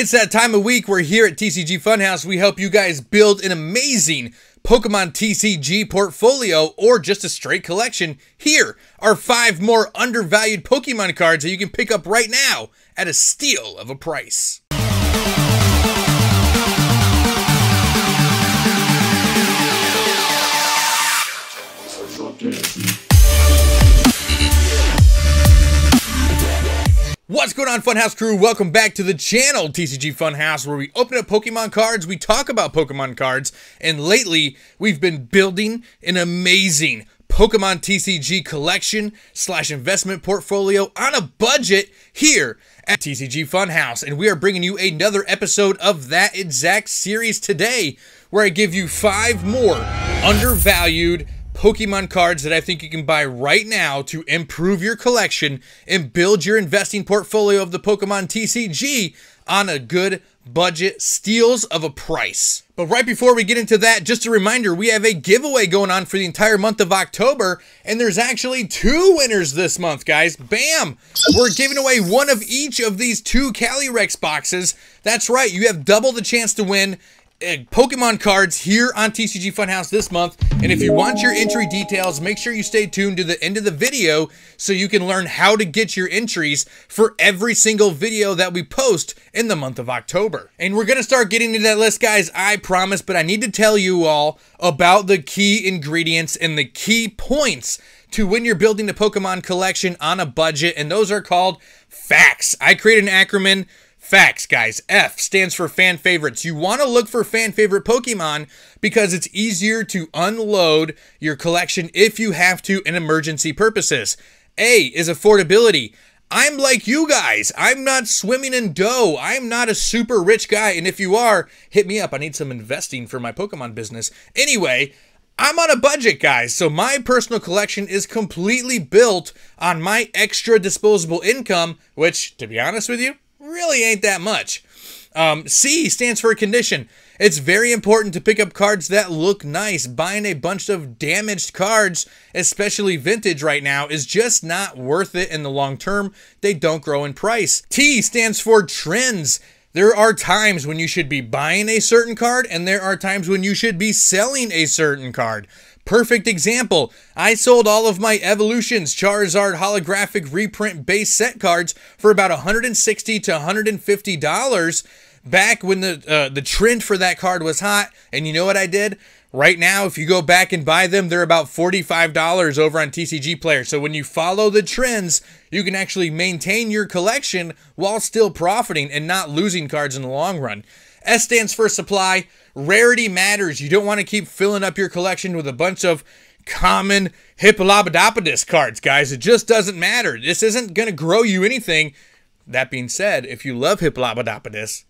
It's that time of week where here at TCG Funhouse, we help you guys build an amazing Pokemon TCG portfolio or just a straight collection. Here are five more undervalued Pokemon cards that you can pick up right now at a steal of a price. What's going on, Funhouse crew? Welcome back to the channel, TCG Funhouse, where we open up Pokemon cards, we talk about Pokemon cards, and lately we've been building an amazing Pokemon TCG collection slash investment portfolio on a budget here at TCG Funhouse. And we are bringing you another episode of that exact series today, where I give you five more undervalued Pokemon cards that I think you can buy right now to improve your collection and build your investing portfolio of the Pokemon TCG on a good budget steals of a price. But right before we get into that, just a reminder, we have a giveaway going on for the entire month of October, and there's actually two winners this month, guys. Bam! We're giving away one of each of these two Calyrex boxes. That's right, you have double the chance to win Pokemon cards here on TCG Funhouse this month. And if you want your entry details, make sure you stay tuned to the end of the video so you can learn how to get your entries for every single video that we post in the month of October. And we're going to start getting into that list, guys, I promise, but I need to tell you all about the key ingredients and the key points to when you're building a Pokemon collection on a budget, and those are called facts. I created an acronym Facts, guys. F stands for fan favorites. You want to look for fan favorite Pokemon because it's easier to unload your collection if you have to in emergency purposes. A is affordability. I'm like you guys. I'm not swimming in dough. I'm not a super rich guy. And if you are, hit me up. I need some investing for my Pokemon business. Anyway, I'm on a budget, guys, so my personal collection is completely built on my extra disposable income, which, to be honest with you, really ain't that much. Um, C stands for condition. It's very important to pick up cards that look nice. Buying a bunch of damaged cards, especially vintage right now, is just not worth it in the long term. They don't grow in price. T stands for trends. There are times when you should be buying a certain card, and there are times when you should be selling a certain card. Perfect example. I sold all of my Evolutions Charizard holographic reprint base set cards for about 160 to 150 dollars back when the uh, the trend for that card was hot. And you know what I did? Right now, if you go back and buy them, they're about $45 over on TCG Player. So when you follow the trends, you can actually maintain your collection while still profiting and not losing cards in the long run. S stands for supply. Rarity matters. You don't want to keep filling up your collection with a bunch of common Hippolobodopodus cards, guys. It just doesn't matter. This isn't going to grow you anything. That being said, if you love Hippolobodopodus,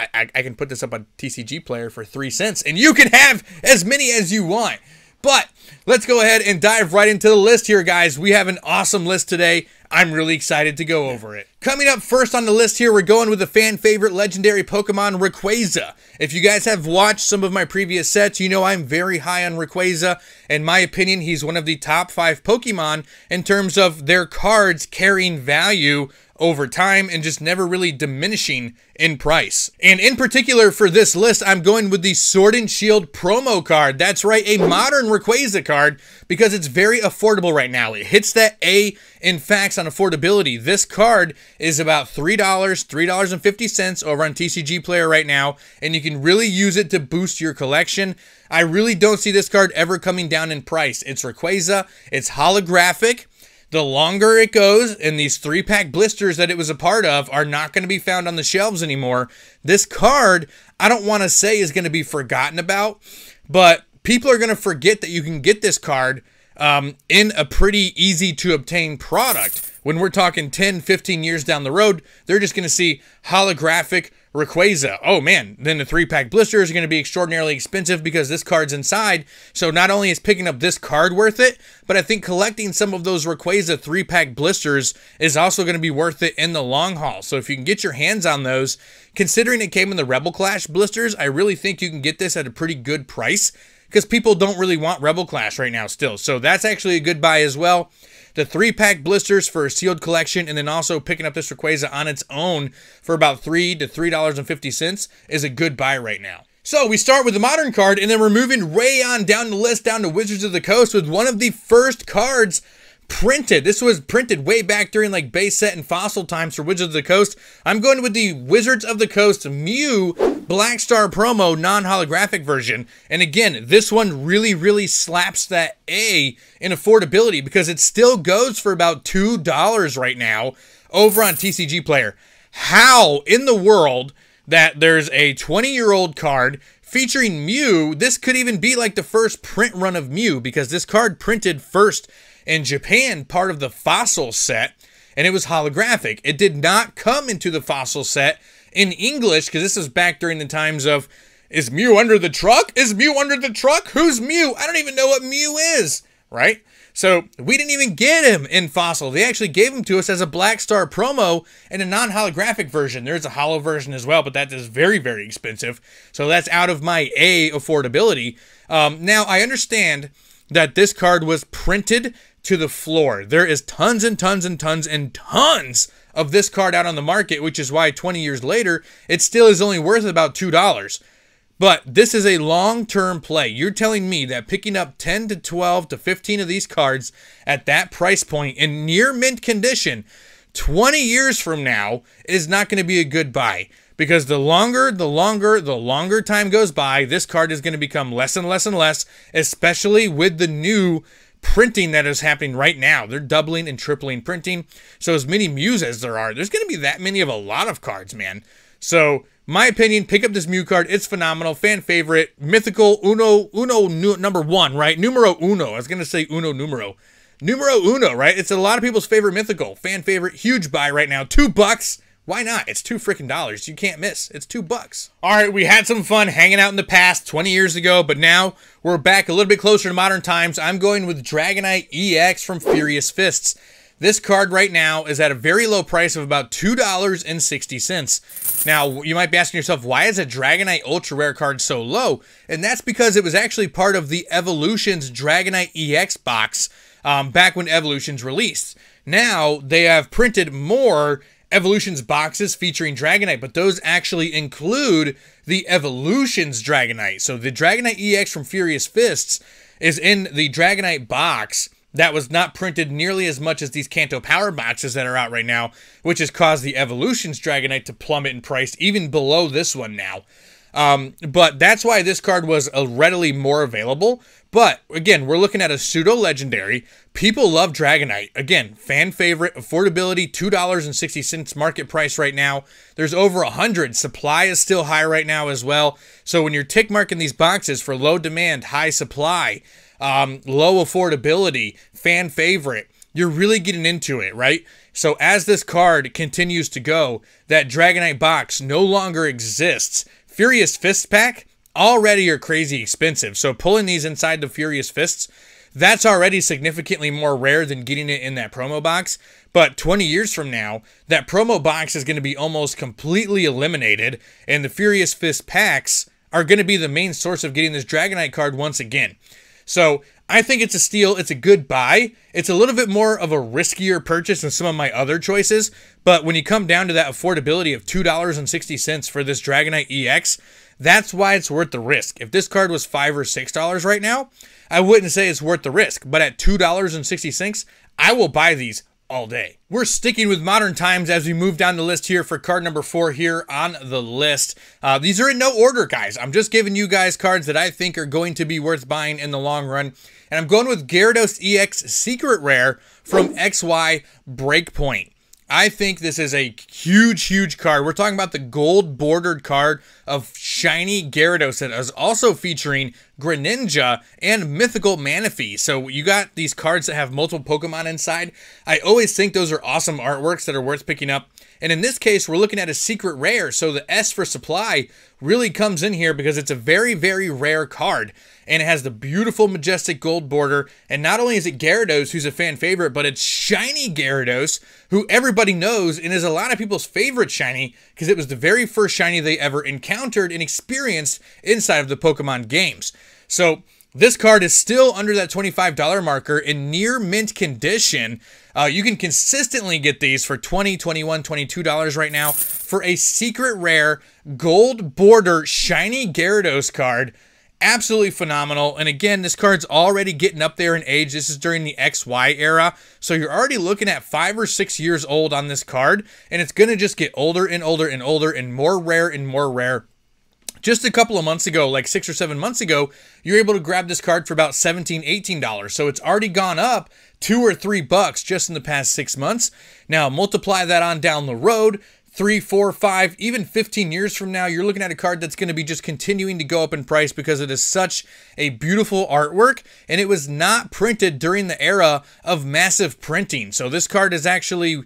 I, I, I can put this up on TCG Player for three cents, and you can have as many as you want. But let's go ahead and dive right into the list here, guys. We have an awesome list today. I'm really excited to go over it. Coming up first on the list here, we're going with the fan favorite legendary Pokemon Rayquaza. If you guys have watched some of my previous sets, you know I'm very high on Rayquaza. In my opinion, he's one of the top five Pokemon in terms of their cards carrying value over time and just never really diminishing in price. And in particular for this list, I'm going with the Sword and Shield promo card. That's right, a modern Rayquaza card because it's very affordable right now. It hits that A in facts on affordability. This card is about $3, $3.50 over on TCG Player right now, and you can really use it to boost your collection. I really don't see this card ever coming down in price. It's Rayquaza, it's holographic, the longer it goes, and these three pack blisters that it was a part of are not going to be found on the shelves anymore. This card, I don't want to say is going to be forgotten about, but people are going to forget that you can get this card um, in a pretty easy to obtain product. When we're talking 10, 15 years down the road, they're just going to see holographic Rayquaza. Oh man, then the three pack blisters are going to be extraordinarily expensive because this card's inside. So not only is picking up this card worth it, but I think collecting some of those Rayquaza three pack blisters is also going to be worth it in the long haul. So if you can get your hands on those, considering it came in the Rebel Clash blisters, I really think you can get this at a pretty good price because people don't really want Rebel Clash right now still. So that's actually a good buy as well. The three pack blisters for a sealed collection, and then also picking up this Rayquaza on its own for about three to three dollars and fifty cents is a good buy right now. So we start with the modern card, and then we're moving way on down the list down to Wizards of the Coast with one of the first cards printed. This was printed way back during like base set and fossil times for Wizards of the Coast. I'm going with the Wizards of the Coast Mew Black Star promo non-holographic version. And again, this one really, really slaps that A in affordability because it still goes for about $2 right now over on TCG Player. How in the world that there's a 20-year-old card featuring Mew, this could even be like the first print run of Mew because this card printed first in Japan, part of the Fossil set, and it was holographic. It did not come into the Fossil set in English because this was back during the times of is Mew under the truck? Is Mew under the truck? Who's Mew? I don't even know what Mew is, right? So we didn't even get him in Fossil. They actually gave him to us as a Black Star promo and a non-holographic version. There's a holo version as well, but that is very, very expensive. So that's out of my A affordability. Um, now I understand that this card was printed to the floor. There is tons and tons and tons and tons of this card out on the market, which is why 20 years later, it still is only worth about $2. But this is a long term play. You're telling me that picking up 10 to 12 to 15 of these cards at that price point in near mint condition 20 years from now is not going to be a good buy. Because the longer, the longer, the longer time goes by, this card is going to become less and less and less, especially with the new printing that is happening right now. They're doubling and tripling printing. So as many Mews as there are, there's going to be that many of a lot of cards, man. So my opinion, pick up this Mew card. It's phenomenal, fan favorite, mythical uno uno number one, right? Numero uno. I was going to say uno numero. Numero uno, right? It's a lot of people's favorite mythical, fan favorite, huge buy right now. Two bucks. Why not? It's two freaking dollars. You can't miss. It's two bucks. All right, we had some fun hanging out in the past 20 years ago, but now we're back a little bit closer to modern times. I'm going with Dragonite EX from Furious Fists. This card right now is at a very low price of about $2.60. Now, you might be asking yourself, why is a Dragonite Ultra Rare card so low? And that's because it was actually part of the Evolutions Dragonite EX box um, back when Evolutions released. Now, they have printed more Evolutions boxes featuring Dragonite, but those actually include the Evolutions Dragonite. So the Dragonite EX from Furious Fists is in the Dragonite box that was not printed nearly as much as these Kanto Power boxes that are out right now, which has caused the Evolutions Dragonite to plummet in price even below this one now. Um, but that's why this card was uh, readily more available. But again, we're looking at a pseudo legendary. People love Dragonite. Again, fan favorite, affordability, $2.60 market price right now. There's over a 100. Supply is still high right now as well. So when you're tick marking these boxes for low demand, high supply, um, low affordability, fan favorite, you're really getting into it, right? So as this card continues to go, that Dragonite box no longer exists. Furious Fist pack already are crazy expensive. So pulling these inside the Furious Fists, that's already significantly more rare than getting it in that promo box. But 20 years from now, that promo box is going to be almost completely eliminated, and the Furious Fist packs are going to be the main source of getting this Dragonite card once again. So I think it's a steal. It's a good buy. It's a little bit more of a riskier purchase than some of my other choices. But when you come down to that affordability of $2.60 for this Dragonite EX, that's why it's worth the risk. If this card was 5 or $6 right now, I wouldn't say it's worth the risk. But at $2.60, I will buy these all day. We're sticking with modern times as we move down the list here for card number four here on the list. Uh, these are in no order, guys. I'm just giving you guys cards that I think are going to be worth buying in the long run. And I'm going with Gyarados EX Secret Rare from XY Breakpoint. I think this is a huge, huge card. We're talking about the gold bordered card of Shiny Gyarados that is also featuring Greninja and Mythical Manaphy. So you got these cards that have multiple Pokemon inside. I always think those are awesome artworks that are worth picking up. And in this case, we're looking at a secret rare. So the S for supply really comes in here because it's a very, very rare card and it has the beautiful majestic gold border. And not only is it Gyarados, who's a fan favorite, but it's shiny Gyarados, who everybody knows and is a lot of people's favorite shiny because it was the very first shiny they ever encountered and experienced inside of the Pokemon games. So This card is still under that $25 marker in near mint condition. Uh, you can consistently get these for $20, $21, $22 right now for a secret rare gold border shiny Gyarados card. Absolutely phenomenal. And again, this card's already getting up there in age. This is during the XY era. So you're already looking at five or six years old on this card. And it's going to just get older and older and older and more rare and more rare just a couple of months ago, like six or seven months ago, you're able to grab this card for about $17, $18. So it's already gone up two or three bucks just in the past six months. Now multiply that on down the road, three, four, five, even 15 years from now, you're looking at a card that's going to be just continuing to go up in price because it is such a beautiful artwork and it was not printed during the era of massive printing. So this card is actually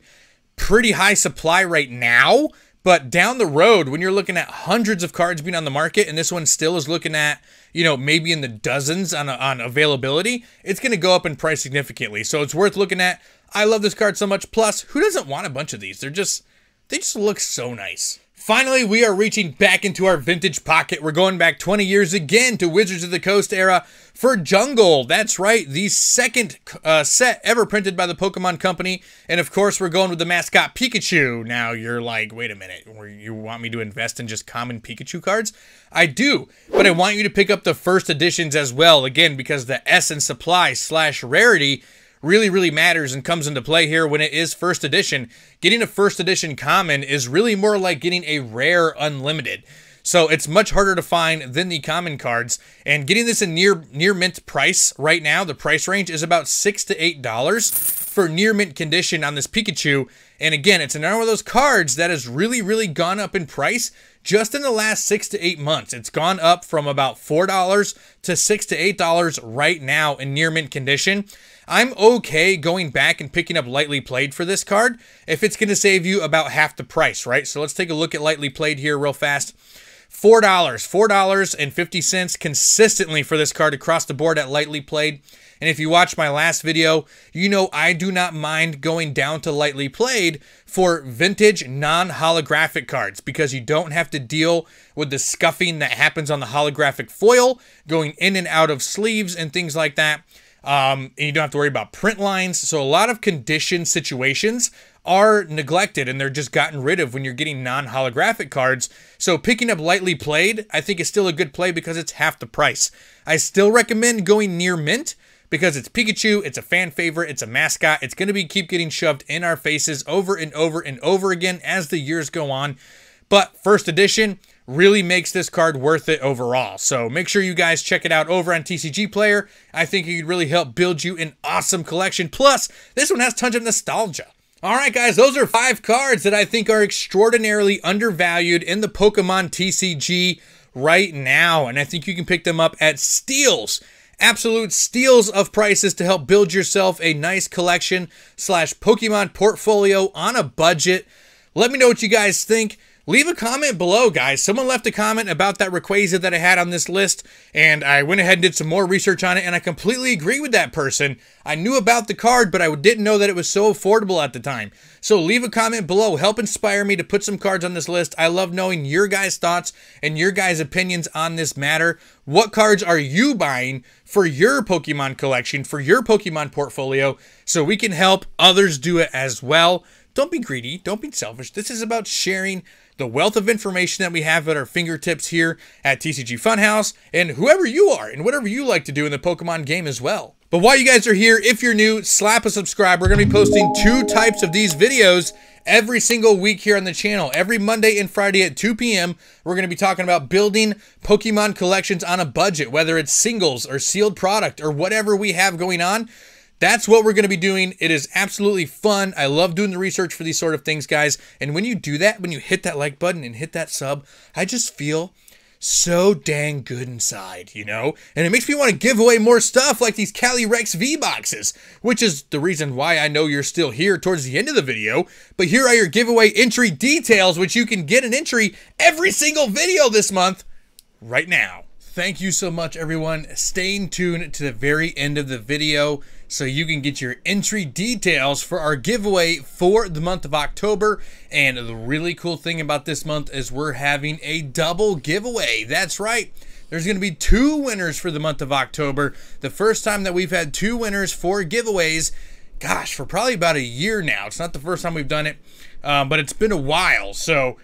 pretty high supply right now but down the road, when you're looking at hundreds of cards being on the market, and this one still is looking at, you know, maybe in the dozens on, on availability, it's going to go up in price significantly. So it's worth looking at. I love this card so much. Plus, who doesn't want a bunch of these? They're just, they just look so nice. Finally, we are reaching back into our vintage pocket. We're going back 20 years again to Wizards of the Coast era for Jungle. That's right, the second uh, set ever printed by the Pokemon Company. And of course, we're going with the mascot Pikachu. Now, you're like, wait a minute, you want me to invest in just common Pikachu cards? I do, but I want you to pick up the first editions as well, again, because the Essence Supply slash Rarity really, really matters and comes into play here when it is first edition. Getting a first edition common is really more like getting a rare unlimited. So it's much harder to find than the common cards. And getting this in near near mint price right now, the price range is about six to eight dollars for near mint condition on this Pikachu. And again, it's another one of those cards that has really, really gone up in price just in the last six to eight months. It's gone up from about four dollars to six to eight dollars right now in near mint condition. I'm okay going back and picking up lightly played for this card if it's going to save you about half the price, right? So let's take a look at lightly played here real fast. $4, $4.50 consistently for this card across the board at lightly played. And if you watched my last video, you know I do not mind going down to lightly played for vintage non-holographic cards because you don't have to deal with the scuffing that happens on the holographic foil, going in and out of sleeves and things like that. Um, and you don't have to worry about print lines. So a lot of condition situations are neglected and they're just gotten rid of when you're getting non-holographic cards. So picking up lightly played, I think is still a good play because it's half the price. I still recommend going near mint because it's Pikachu, it's a fan favorite, it's a mascot. It's going to be keep getting shoved in our faces over and over and over again as the years go on. But first edition, really makes this card worth it overall. So make sure you guys check it out over on TCG Player. I think it could really help build you an awesome collection. Plus, this one has tons of nostalgia. All right, guys, those are five cards that I think are extraordinarily undervalued in the Pokemon TCG right now. And I think you can pick them up at steals. Absolute steals of prices to help build yourself a nice collection slash Pokemon portfolio on a budget. Let me know what you guys think. Leave a comment below, guys. Someone left a comment about that Rayquaza that I had on this list, and I went ahead and did some more research on it, and I completely agree with that person. I knew about the card, but I didn't know that it was so affordable at the time. So leave a comment below. Help inspire me to put some cards on this list. I love knowing your guys' thoughts and your guys' opinions on this matter. What cards are you buying for your Pokemon collection, for your Pokemon portfolio, so we can help others do it as well? Don't be greedy. Don't be selfish. This is about sharing the wealth of information that we have at our fingertips here at TCG Funhouse, and whoever you are, and whatever you like to do in the Pokemon game as well. But while you guys are here, if you're new, slap a subscribe. We're going to be posting two types of these videos every single week here on the channel. Every Monday and Friday at 2 p.m., we're going to be talking about building Pokemon collections on a budget, whether it's singles or sealed product or whatever we have going on. That's what we're going to be doing. It is absolutely fun. I love doing the research for these sort of things, guys. And when you do that, when you hit that like button and hit that sub, I just feel so dang good inside, you know? And it makes me want to give away more stuff like these Calyrex V boxes, which is the reason why I know you're still here towards the end of the video. But here are your giveaway entry details, which you can get an entry every single video this month right now. Thank you so much, everyone. Staying tuned to the very end of the video so you can get your entry details for our giveaway for the month of October. And the really cool thing about this month is we're having a double giveaway. That's right. there's going to be two winners for the month of October. The first time that we've had two winners for giveaways, gosh, for probably about a year now. It's not the first time we've done it, um, but it's been a while. So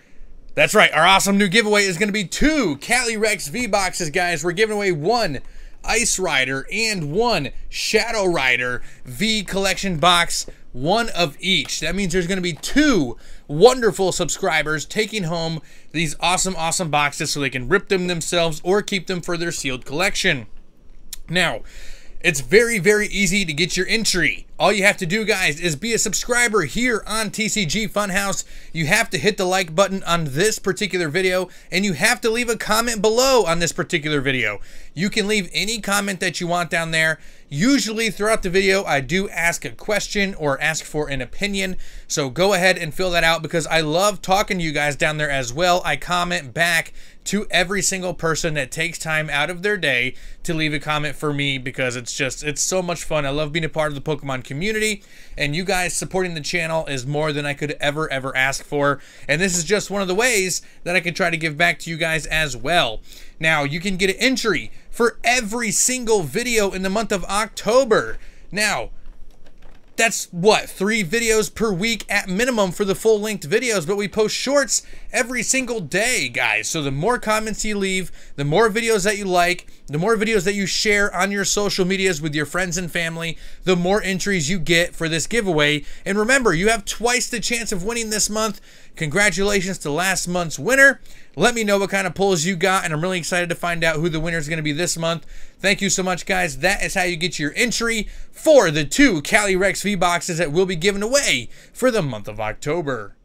that's right. Our awesome new giveaway is going to be two Calyrex V boxes, guys. We're giving away one Ice Rider and one Shadow Rider V collection box, one of each. That means there's going to be two wonderful subscribers taking home these awesome, awesome boxes so they can rip them themselves or keep them for their sealed collection. Now, it's very, very easy to get your entry. All you have to do, guys, is be a subscriber here on TCG Funhouse. You have to hit the like button on this particular video, and you have to leave a comment below on this particular video. You can leave any comment that you want down there. Usually throughout the video, I do ask a question or ask for an opinion. So go ahead and fill that out because I love talking to you guys down there as well. I comment back to every single person that takes time out of their day to leave a comment for me because it's just, it's so much fun. I love being a part of the Pokemon community and you guys supporting the channel is more than I could ever, ever ask for. And this is just one of the ways that I can try to give back to you guys as well. Now, you can get an entry for every single video in the month of October. Now, that's what three videos per week at minimum for the full length videos but we post shorts every single day guys so the more comments you leave the more videos that you like the more videos that you share on your social medias with your friends and family the more entries you get for this giveaway and remember you have twice the chance of winning this month congratulations to last month's winner let me know what kind of pulls you got, and I'm really excited to find out who the winner is going to be this month. Thank you so much, guys. That is how you get your entry for the two Calyrex V boxes that will be given away for the month of October.